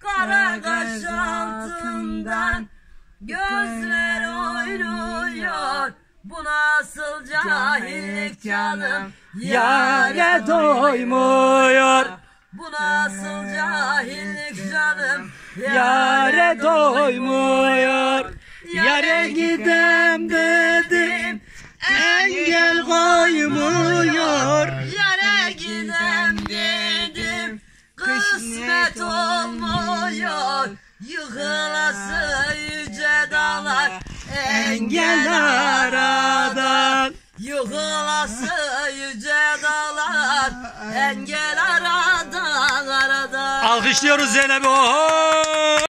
Kara kaş altından gözler oynuyor. Bu nasıl cahillik canım. Yare doymuyor. Bu nasıl cahillik canım? Yare doymuyor. Yare gidem Kısmet olmuyor Yıkılası yüce dağlar Engel aradan. Yıkılası yüce dağlar Engel aradan aradan. Alkışlıyoruz Zeynep'i oho